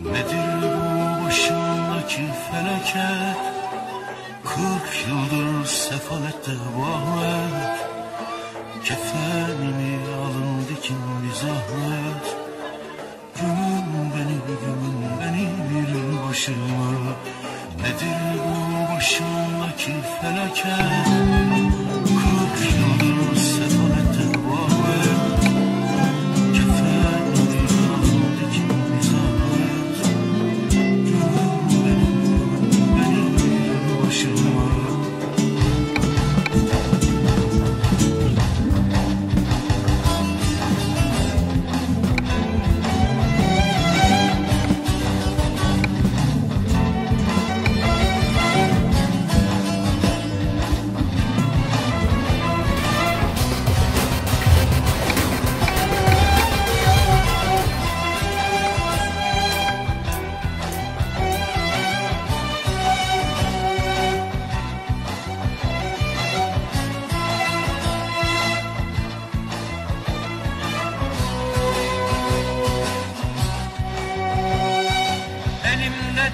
Nedir bu başımdaki felaket? Kırk yıldır sefalette bu Ahmet. Kefenimi alın dikin bir zahmet. Gömün beni gömün beni bir başıma. Nedir bu başımdaki felaket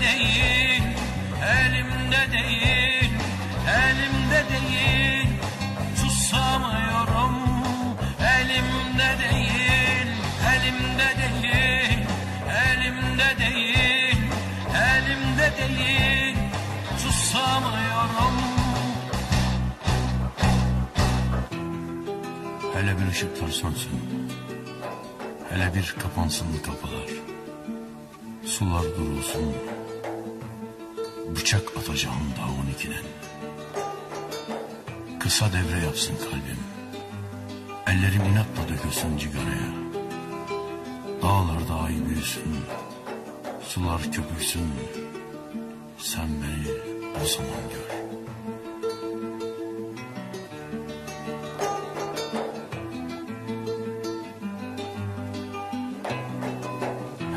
değil, elimde değil, elimde değil Susamıyorum Elimde değil, elimde değil, elimde değil, elimde değil Susamıyorum Hele bir ışıklar sönsün. Hele bir kapansın kapılar. Sular durulsun. Bıçak atacağım dağın ikiden. Kısa devre yapsın kalbim. Ellerim inatla dökülsün cigaraya. Dağlar dahi büyüsün. Sular köpüksün. Sen beni o zaman gör.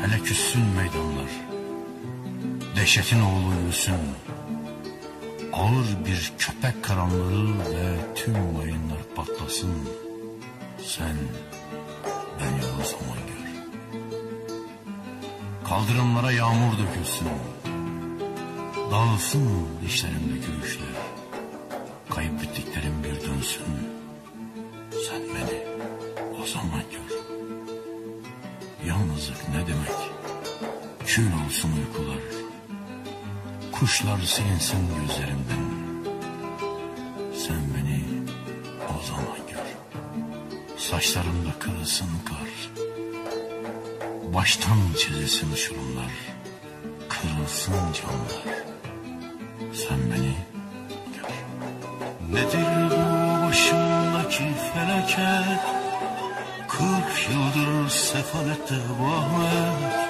Hele küssün meydanlar. Dehşetin oğlu yürüsün. Ağır bir köpek karanlığı ve tüm mayınlar patlasın. Sen beni o zaman gör. Kaldırımlara yağmur dökülsün. Dağılsın dişlerimdeki üçler. Kayıp bittiklerim bir dönsün. Sen beni o zaman gör. Yalnızlık ne demek? Kül olsun uykular. Kuşlar silinsin gözlerimden. Sen beni o zaman gör. Saçlarımda kırılsın kar. Baştan çizilsin uçurumlar. Kırılsın camlar. Sen beni gör. Nedir bu başımdaki felaket? Kırk yıldır sefalette bu Ahmet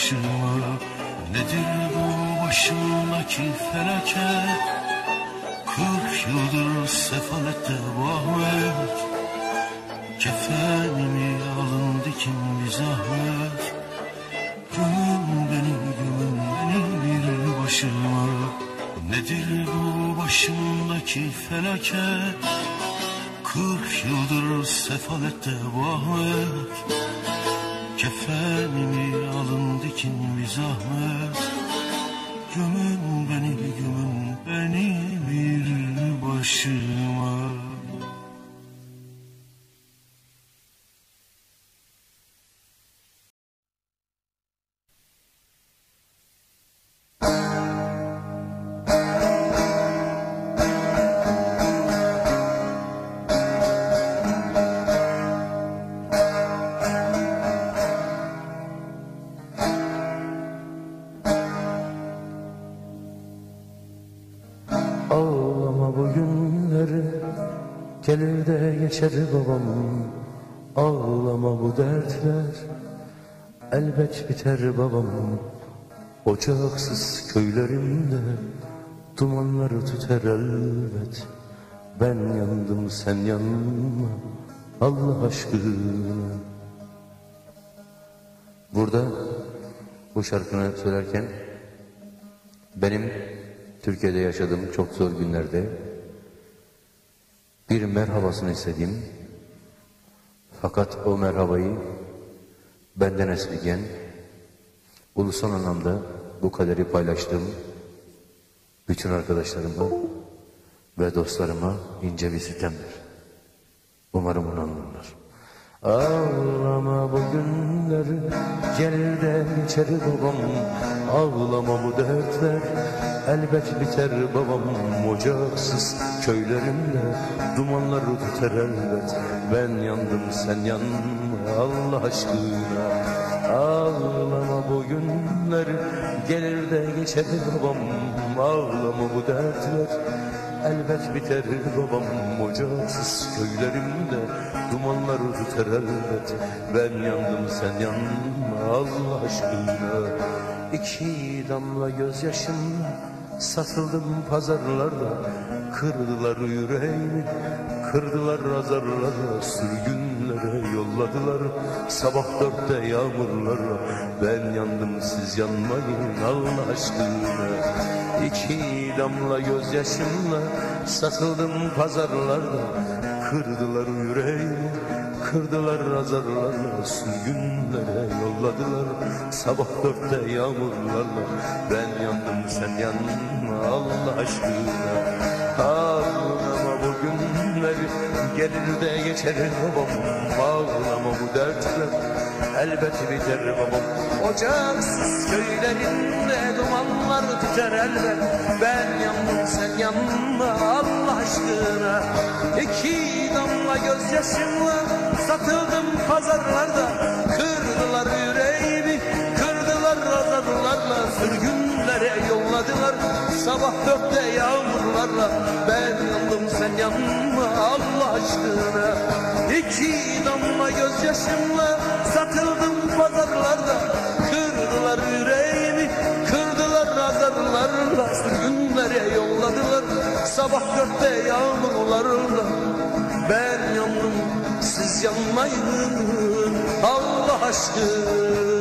başıma. Nedir bu başımdaki felaket? Kırk yıldır sefalette bu Ahmet. Kefenimi alın dikin bir zahmet. Gömün beni gömün beni bir başıma. Nedir bu başımdaki felaket? Kırk yıldır sefalette bu Ahmet Kefenimi alın dikin bir zahmet. Gömün beni gömün beni bir başıma Gelir de geçer babam. Ağlama bu dertler. Elbet biter babam. Ocaksız köylerimde Dumanları tüter elbet. Ben yandım sen yanma Allah aşkına. Burada bu şarkını söylerken benim Türkiye'de yaşadığım çok zor günlerde bir merhabasını istediğim fakat o merhabayı benden esirgen ulusal anlamda bu kaderi paylaştığım bütün arkadaşlarıma ve dostlarıma ince bir sitemdir. Umarım bunu anlarlar. Ağlama bu günleri gelir de geçer babam. Ağlama bu dertler elbet biter babam. Ocaksız köylerimde dumanlar tüter elbet. Ben yandım sen yanma Allah aşkına. Ağlama bu günleri gelir de geçer babam. Ağlama bu dertler Elbet biter babam ocaksız köylerimde Dumanlar tüter elbet. Ben yandım sen yanma Allah aşkına. İki damla gözyaşımla Satıldım pazarlarda Kırdılar yüreğimi Kırdılar azarlara Sürgünlere yolladılar. Sabah dörtte yağmurlara Ben yandım siz yanmayın Allah aşkına. İki damla gözyaşımla Satıldım pazarlarda. Kırdılar yüreğimi Kırdılar azarlarla Sürgünlere yolladılar. Sabah dörtte yağmurlarla Ben yandım sen yanma Allah aşkına. günleri Gelir de geçer babam. Ağlama bu dertler. Elbet biter babam. Ocaksız köylerinde dumanlar tüter elbet. Ben yandım sen yanma Allah aşkına. İki damla gözyaşımla satıldım pazarlarda. Kırdılar yüreğimi. Kırdılar azarlarla Sürgünlere yolladılar. Sabah dörtte yanma Allah aşkına? İki damla gözyaşımla satıldım pazarlarda. Kırdılar yüreğimi kırdılar azarlarla Sürgünlere yolladılar sabah dörtte yağmurlarla Ben yandım siz yanmayın Allah aşkına